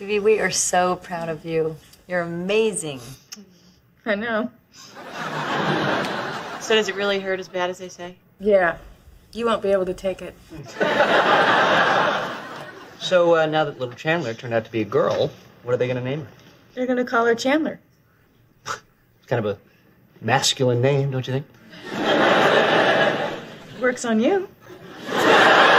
Phoebe, we are so proud of you. You're amazing. I know. So does it really hurt as bad as they say? Yeah. You won't be able to take it. So uh, now that little Chandler turned out to be a girl, what are they going to name her? They're gonna call her Chandler. It's kind of a masculine name, don't you think? Works on you.